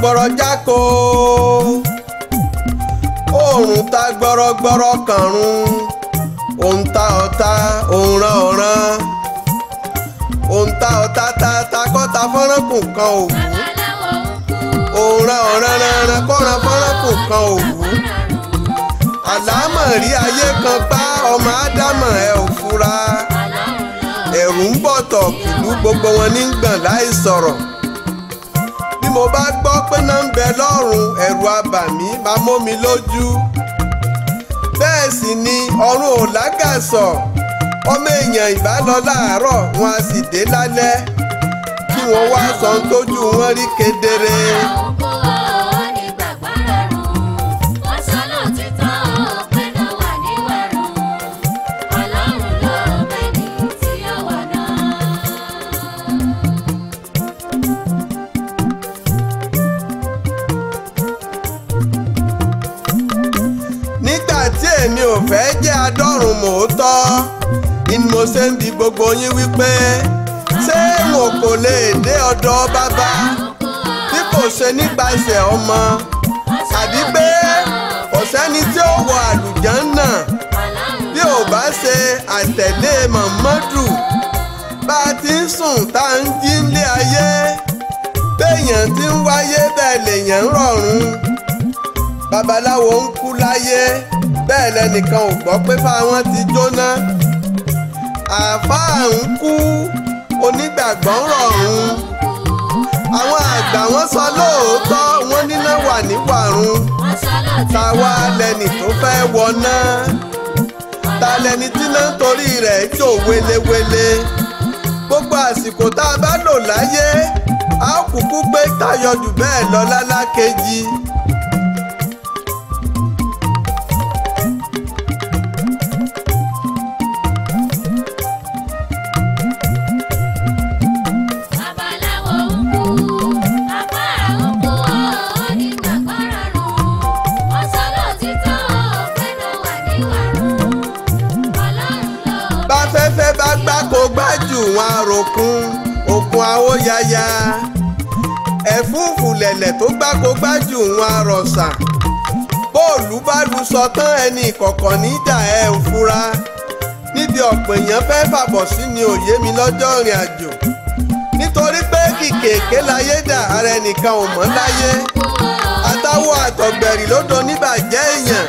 gbọ̀rọ̀gbọ̀rọ̀ jáko oòrùn ta gbọ̀rọ̀gbọ̀rọ̀ kàrún òun ta ọ̀ta òun ràn òun ta ọta ta takọta kan òwú òun ràn ọ̀ràn ràn kan òwú àlámọ̀ ayé kan pa ọmọ ẹ ò fura ẹ̀rù ń gbogbo wọn ní gbọ̀n mo bá gbọ́ pé náà ń bẹ lọ́rùn ẹ̀rù abàmì máa mọ́ mi lójú bẹ́ẹ̀ sì ni ọ̀run ò lágàsọ̀ ọmọ èèyàn ìbá lọ láàárọ̀ wọn a sì dé lálẹ́ kí wọ́n wá sọ ń tójú wọn rí kedere. tòótọ́ ni mo ṣe ń bi gbogbo yín wípé ṣé wọn kò lè dé ọ̀dọ̀ bàbá bí kò ṣe nípasẹ̀ ọmọ tàbí pé kò sẹ́ni tí ó wọ àlùjànnà bí ò bá ṣe àtẹ̀lé Muhammadu bá a ti ń sùn tá a ń jí nílé ayé béèyàn ti ń wáyé bẹ́ẹ̀ lèèyàn rọ̀rùn babaláwo ń kú láyé bẹ́ẹ̀ lẹ́nìkan ò gbọ́ pé fáwọn ti jóná àáfàá ń kú onígbàgbọ́ ń rọ̀rùn àwọn àgbà wọ́n sọ lóòótọ́ wọ́n níná wà ní wàrùn táwa lẹni tó fẹ́ wọná ta lẹni tí náà torí rẹ̀ jò welewele gbogbo àsìkò tá a bá lò láyé a kúkú pé tayọ jù bẹ́ẹ̀ lọ lálákejì. àwọn aròkun òkun awóyaya ẹ̀fúùfù lẹ̀lẹ̀ tó gbáko gbájú wọn arọ̀sà bóòlù bá lu sọtán ẹni ìkọ̀kọ̀ níjà ẹ̀ ń fura níbi ọ̀pọ̀ èèyàn fẹ́ fàbọ̀ sí ni òye mi lọ́jọ́ ìrìn àjò nítorí pé kìkèké láyé dà ara ẹnìkan ò mọ́ láyé atáwọ̀ àtọ̀gbẹ̀rì ló do níbàjẹ́ èèyàn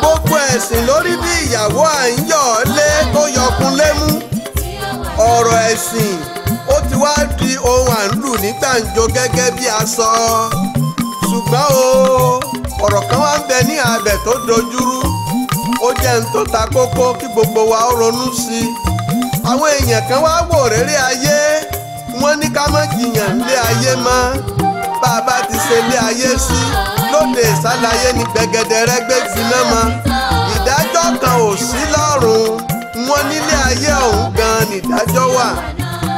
gbogbo ẹ̀sìn lórí bí ìyàwó à ń yọ̀ Ọrọ ẹ̀sìn ó ti wá di ohun à ń lù ní gbàǹjo gẹ́gẹ́ bí aṣọ ṣùgbọ́n o ọ̀rọ̀ kan wá ń bẹ ní abẹ tó dojúrú ó jẹ́ ń tó ta kókó kí gbogbo wa ó ronú sí i àwọn èèyàn kan wá wò réré ayé wọ́n ní ká má jiyàn lé ayé mọ́ bá a bá ti ṣe lé ayé sí lóde ìsàlàyé ní gbẹgẹdẹrẹ gbé gbiná mọ́ ìdájọ́ kan ò sí wọ́n nílé ayé ọ̀hún gan-an nìdájọ́ wà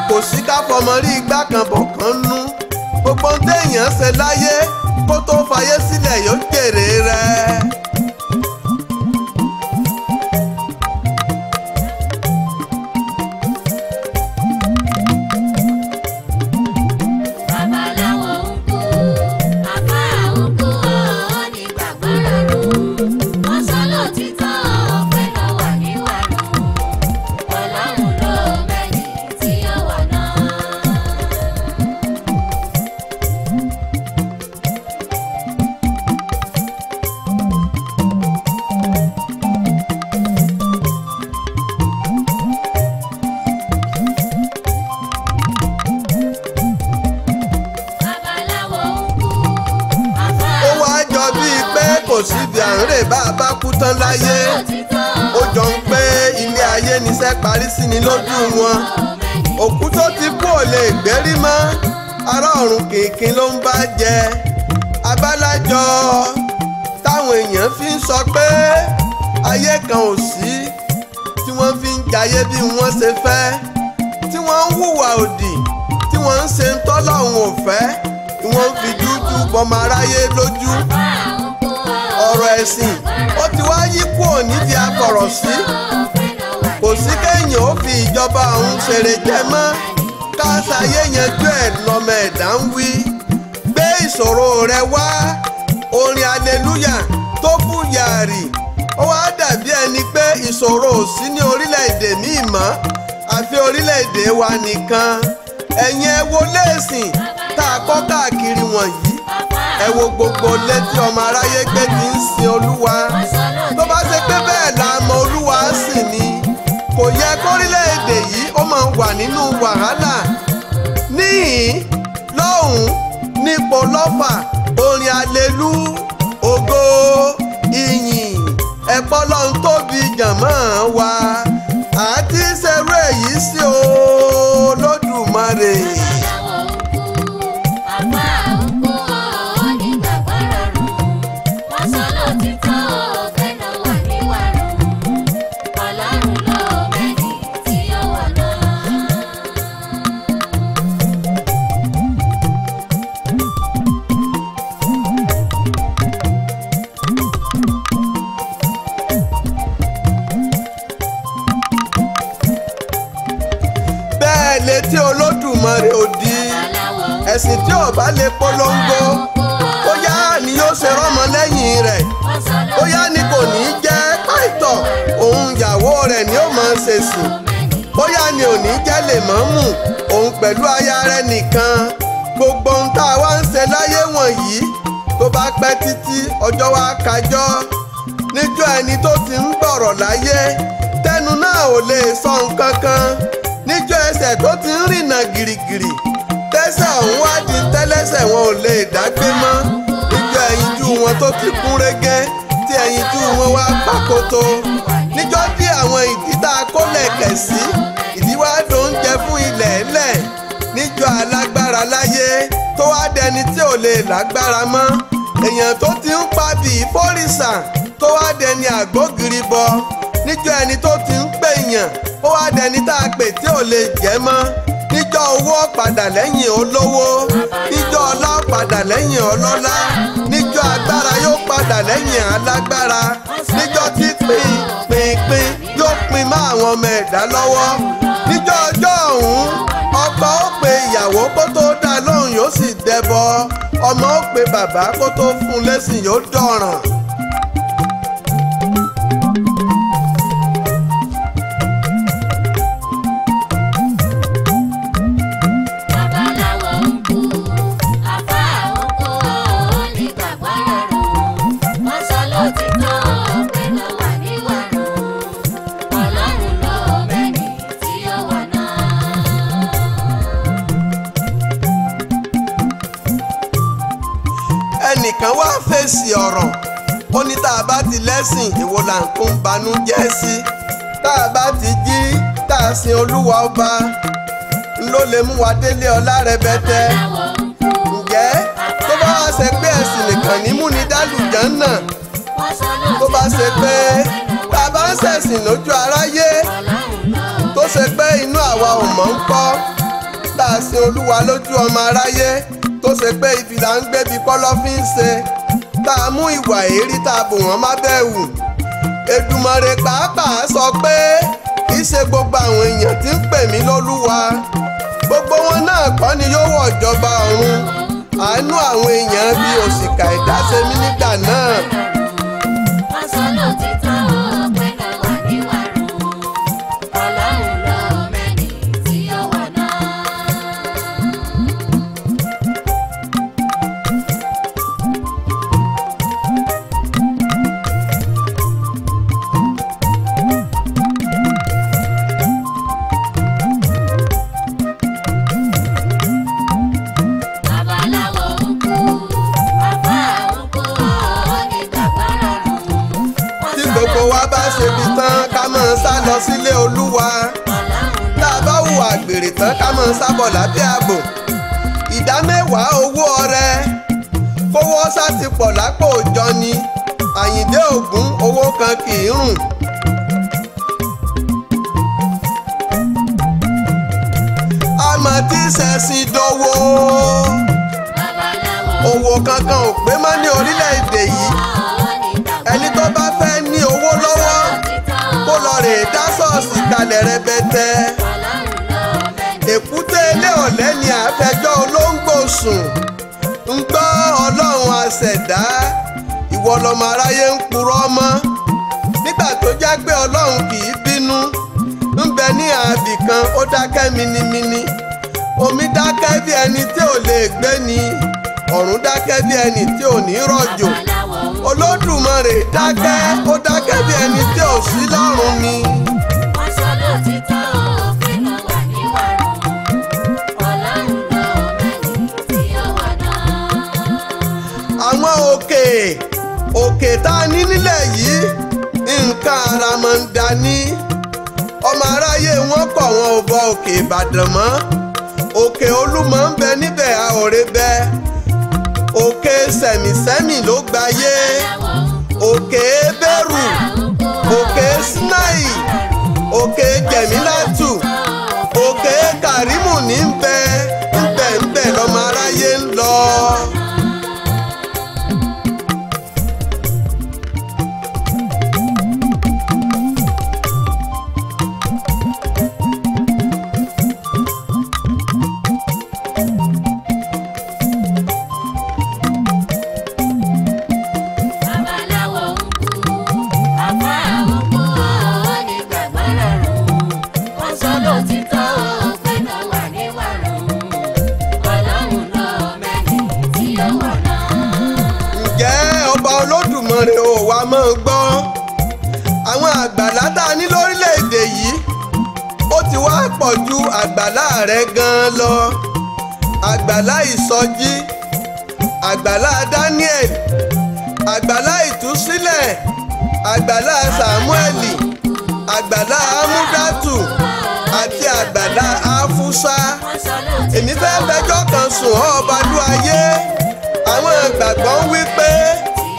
kò sí ká fọmọ rí igbá kan bọ̀ kan nú gbogbo ń téèyàn ṣe láyé kó tó fayé sílẹ̀ yóò jèrè rẹ̀. níbi àrùnrè bá a bá kú tán láyé ó jọ ń pé ilé ayé níṣẹ́ parí sí ni lójú wọn òkú tó ti kú ò lè gbérí mọ́ ará ọ̀run kìnkìn ló ń bá jẹ abálájọ táwọn èèyàn fi ń sọ pé ayé kan ò sí tí wọ́n fi ń jayé bí wọ́n ṣe fẹ́ tí wọ́n ń hùwà òdì tí wọ́n ń ṣe ń tọ́lọ́hún ò fẹ́ tí fi dúdú bọmọ aráyé lójú ọ̀rọ̀ ẹ̀sìn ó ti wá yí kúrò níbi akọ̀rọ̀sí kò sí kéèyàn ó fi ìjọba ọ̀hún ṣeré jẹ mọ́ ká ṣayé yanjú ẹ̀ lọ́mọ ẹ̀dá ń wí gbé ìṣòro rẹ wá orin aleluya tó kú yàrì ó wá dàbí ẹni pé ìṣòro ò sí ní orílẹ̀-èdè míì mọ́ àfi orílẹ̀-èdè wa nìkan ẹ̀yin ẹ wo lẹ́sìn tá a kọ́ káàkiri wọ̀nyí ẹ wo gbogbo létí ọmọ aráyé gbé ti ń sin olúwa tó bá ṣe pé bẹ́ẹ̀ la mọ olúwa sì ni kò yẹ kórílẹ̀-èdè yìí ó máa wà nínú wàhálà níhìn lọ́hùn nípò lọ́fà orin alelu ògo ìyìn ẹ̀pọ̀ lọ́n tóbi jàmọ́ wa. tí olódùmarè òdì ẹ̀sìn tí ò bá lè polongo bóyá ni yóò ṣe rọ́mọ lẹ́yìn rẹ̀ bóyá ni kò ní jẹ́ pàìtọ̀ òun rẹ̀ ni ó máa ṣèsìn bóyá ni ò ní jẹ́ lèmọ́mù òun pẹ̀lú aya rẹ̀ nìkan gbogbo ohun tá a wá ń ṣe láyé wọ̀nyí tó bá pẹ́ títí ọjọ́ wa kájọ́ níjọ́ ẹni tó ti ń gbọ̀rọ̀ láyé tẹnu náà ò lè sọ níjọ́ ẹsẹ̀ tó ti ń rìnà gìrìgìrì tẹ́sẹ̀ ń wá di tẹ́lẹ́sẹ̀ wọn ò lè dágbé mọ́ níjọ́ ẹyinjú wọn tó ti kún régé tí ẹyinjú wọn wá pàkótó níjọ́ bí àwọn ìdí tá a kó lẹ̀kẹ̀ sí ìdí wá dùn jẹ fún ilẹ̀ ẹlẹ̀ níjọ́ alágbára láyé tó wá dẹni tí ò lè lágbára mọ́ èèyàn tó ti ń pa bíi fọ́rìṣà tó wá dẹni àgbógiri bọ níjọ́ ẹni tó ti ń pẹ́ èèyàn ó wá dẹni tá a pè tí ò lè jẹ́ mọ́ níjọ́ owó padà lẹ́yìn olówó níjọ́ ọlá padà lẹ́yìn ọlọ́lá níjọ́ agbára yóò padà lẹ́yìn alágbára níjọ́ tí pín pín pín yóò pín mọ́ àwọn ọmọ ẹ̀dá lọ́wọ́ níjọ́ ọjọ́ ọ̀hún ọkọ ó pe ìyàwó kó tó dá lóhùn yóò sì dẹbọ ọmọ ó pe bàbá kó tó fún lẹ́sìn yóò dọ̀ràn. fèsì ọ̀rọ̀ ó ní tá a bá ti lẹ́sìn èwo là ń kún banújẹ́ sí tá a bá ti jí tá a sin olúwa ọba ló lè mú wa délé ọlá rẹpẹtẹ ǹjẹ́ tó bá wá ṣe pé ẹ̀sìn nìkan ní mú ni dálùjàn náà tó bá ṣe pé tá a bá ń ṣẹ̀sìn lójú aráyé tó ṣe pé inú àwa ò mọ̀ ń kọ́ tá a sin olúwa lójú ọmọ aráyé tó ṣe pé ìfìlà ń gbébi kọ́lọ́fín ṣe tá a mú ìwà èrí tá a bò wọ́n má bẹ́ẹ̀ wù Èdùmàrè pàápàá sọ pé kì gbogbo àwọn èèyàn tí ń pè mí lólúwa gbogbo wọn náà kọ́ ni yóò wọ̀ jọba ọ̀run àánú àwọn èèyàn bíi òṣìkà ìdásẹ́mi nígbà náà. àṣà náà ti tán. tán ká mọ̀ sá lọ sílé olúwa tá a bá hùwà àgbèrè tán ká mọ̀ sábọ̀ lábẹ́ ààbò ìdá mẹ́wàá owó ọrẹ fowó sátìpọ̀ lápò òjọ ni àyíndé ògún owó kan kì í rùn. àmọ́ tí sẹ́sìn dọ́wọ́ owó kankan ò pé mọ́ ní orílẹ̀-èdè yìí ẹni tó bá fẹ́ osimiri dasos kalẹ̀rẹ̀bẹ̀tẹ̀ èkúté ilé ọ̀lẹ́ ni àfẹjọ́ olóńgbò sùn ń gbọ́ ọlọ́run àṣẹ̀dá ìwọ lọmọ aráyé ń purọ́ mọ́ nígbà tó já pé ọlọ́run kì í bínú ń bẹ ní ààbì kan ó dákẹ́ minimini omi dákẹ́ bí ẹni tí ò lè gbé ni ọ̀run dákẹ́ bí ẹni tí ò ní rọ̀jò. olódùmarè dákẹ́ ó dákẹ́ bí ẹni tí ò sí lọ́run ni. àwọn òkè òkè tá a ní nílẹ̀ yìí nǹkan àràmọ̀ǹdà ni ọmọ aráyé wọn kọ̀ wọn ò bọ òkè Ìbàdàn mọ́ òkè Olúmọ ń bẹ níbẹ̀ a bẹ́ẹ̀ òkè sẹ̀mìsẹ́mì ló gbayé òkè ebèrú òkè sinai òkè jẹ̀mílátù òkè kàrímù ní ń bẹ ń bẹ aráyé ń lọ. pọ̀ ju àgbàlá rẹ̀ gan-an lọ àgbàlá ìsọjí àgbàlá Daniel àgbàlá ìtúsílẹ̀ àgbàlá Samueli àgbàlá Amúdátù àti àgbàlá Áfúsá èmi fẹ́ fẹjọ́ kan sùn ọ́ ọbalúayé àwọn ìgbàgbọ́ ń wí pé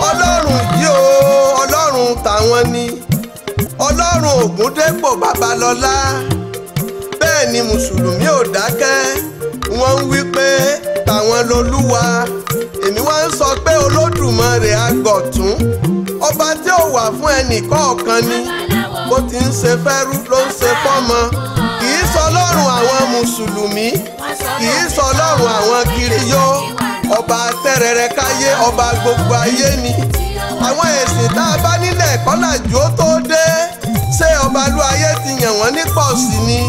Ọlọ́run yìí o Ọlọ́run tàwọn ni Ọlọ́run Ògúndépò Babalọ́lá ni mùsùlùmí ò dákẹ́ wọ́n ń wí pé tàwọn lolúwa èmi wá ń sọ pé olódùmarè àgọ̀tún ọba tí ò wà fún ẹnì kọ̀ọ̀kan ni bó ti ń ṣe fẹ́rú ló ń ṣe fọ́mọ kì í sọ lọ́rùn àwọn mùsùlùmí kì í sọ lọ́rùn àwọn kiriyó ọba tẹ́rẹrẹ káyé ọba gbogbo ayé ni àwọn ẹ̀sìn tá a bá nílẹ̀ kọ́làjú ó tó dé ṣé ọbalúayé ti yàn wọ́n ní pọ̀ sí ni.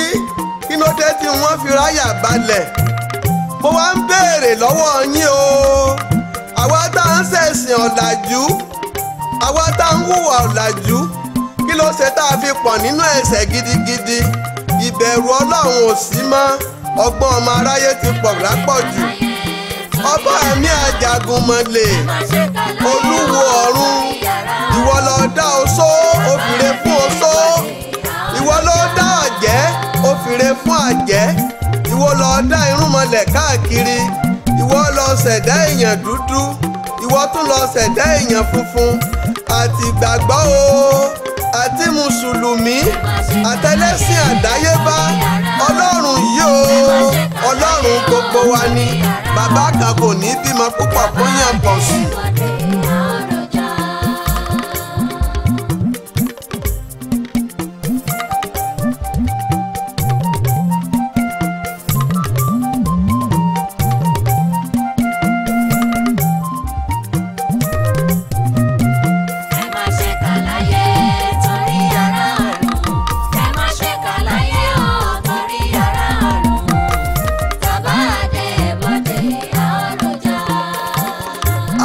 rí kí ló dé tí wọ́n fi ráyà balẹ̀ mo wá ń béèrè lọ́wọ́ yín o àwa tá à ń ṣẹ̀sìn ọ̀làjú àwa tá à ń hùwà ọ̀làjú kí ló ṣe tá a fi pọ̀ nínú ẹ̀ṣẹ̀ gidigidi ìbẹ̀rù ọlọ́run ò sí mọ́ ọgbọ́n ọmọ aráyé ti pọ̀ lápọ̀jù ọba mi àjàgùnmọ̀lẹ̀ olúwo ọ̀run ìwọ ló dá oṣó obìnrin fún oṣó fìrè fún àjẹ́ ìwọ lọ dá irúnmọlẹ̀ káàkiri ìwọ lọ ṣẹ̀dá èèyàn dúdú ìwọ tún lọ ṣẹ̀dá èèyàn funfun àti gbàgbọ́ o àti mùsùlùmí àtẹlẹ́sìn àdáyébá ọlọ́run yìí o ọlọ́run gbogbo wa ni bàbá kan kò ní bímọ púpọ̀ fún yàn pọ̀ sí i.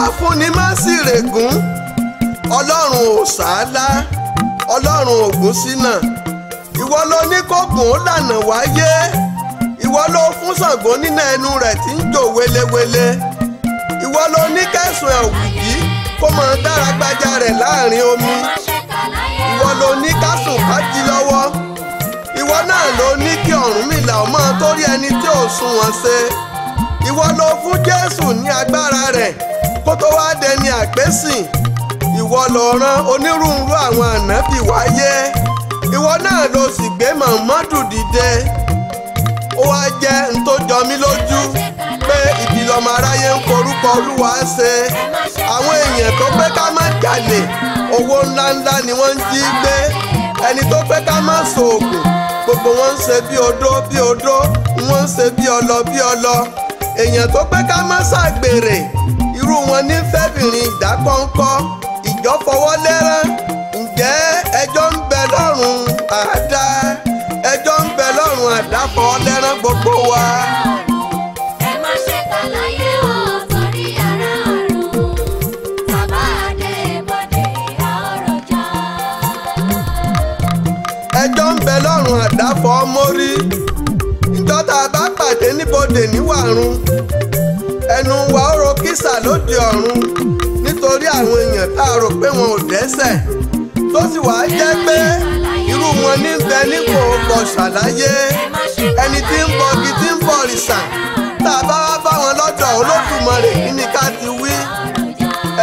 afúnimáṣírègún ọlọ́run ò sáálá. ọlọ́run ògúnṣínà ìwọ ló ní kókùn ó lànà wáyé ìwọ ló fún Sàngó nínà ẹnu rẹ̀ tí ń jò welewele ìwọ ló ní kẹsùn ẹ̀wùjí kó máa dára gbajà rẹ̀ láàrin omi ìwọ ló ní kásùn kájí lọ́wọ́ ìwọ náà ló ní kí Ọ̀rúnmìlà ọmọ tó rí ẹni tí ò sunwọ̀n ṣe ìwọ ló fún Jésù ní agbára rẹ̀ kó tó wá dẹni àgbésìn ìwọ ló rán onírúurú àwọn ànábì wáyé ìwọ náà lo sì gbé Muhammadu dìde ó wá jẹ́ n tó jọ mí lójú pé ìdí lọmọ aráyé ń korúkọ Olúwa ṣe àwọn èèyàn tó ká má ni wọ́n ń jí gbé ẹni tó ka ká má ṣoògùn gbogbo wọn ń ṣe bí odó bí odó wọ́n ń ṣe ọlọ bí ọlọ èèyàn tó ká má ṣàgbèrè irú wọn ní fẹ́bìnrin ìdákọ́ńkọ́ ìjọ fọwọ́ lẹ́rán ǹjẹ́ ẹjọ́ ń bẹ lọ́rùn àdá ẹjọ́ ń bẹ lọ́rùn àdá fọwọ́ lẹ́rán gbogbo wa. ẹjọ́ ń bẹ lọ́rùn àdáfọ́ mórí ìjọ tá a bá pàdé níbodè níwàrún ẹnu wa ó rọ mínísítà lóde ọ̀run nítorí àwọn èèyàn tá a rò pé wọn ò dẹ́ṣẹ̀ tó sì wá jẹ́ pé irú wọn ní bẹ nípò ọkọ̀ ṣàlàyé ẹni tí ń bọ ibi tí ń bọ rìṣà tá a bá wá bá wọn lọ́dọ̀ Olódùmarè kí ni ká ti wí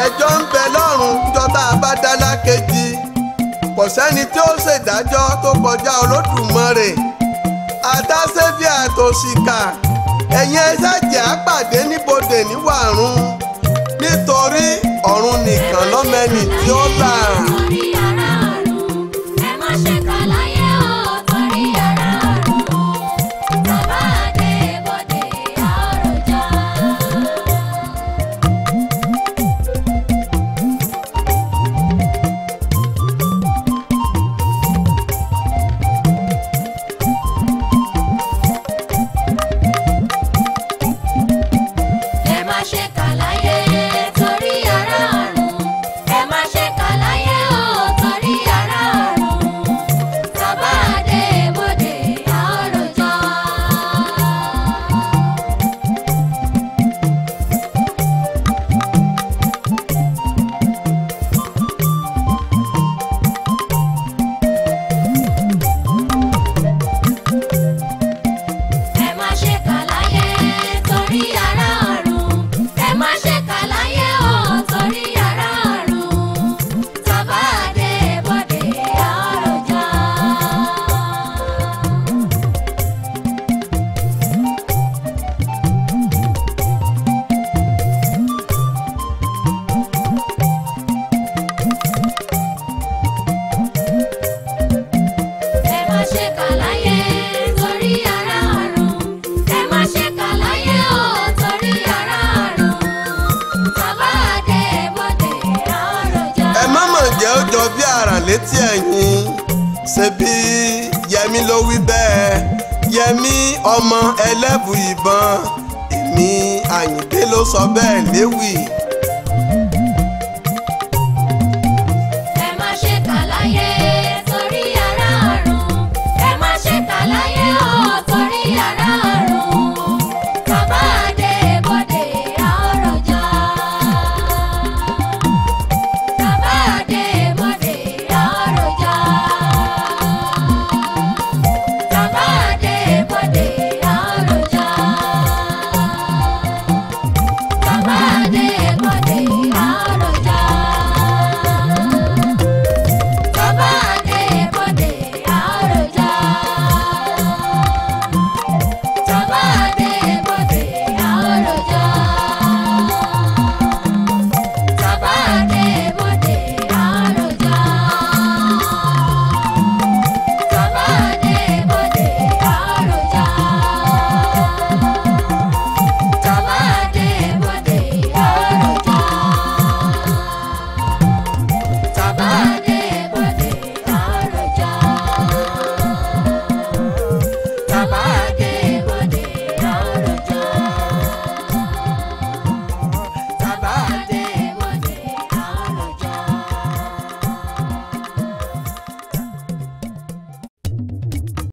ẹjọ́ ń bẹ lọ́rùn jọ tá a bá dá lákejì kò sẹ́ni tí ó ṣèdájọ́ tó kọjá Olódùmarè àtàṣe bí àtòṣìkà. ẹ̀yin ẹsẹ̀ jẹ́ àpàdé níbodè níwàrún nítorí ọ̀run nìkan lọ́mọ ẹni tí ó là. ẹlẹ́bù ìbọn èmi àyìndé ló sọ bẹ́ẹ̀ léwì.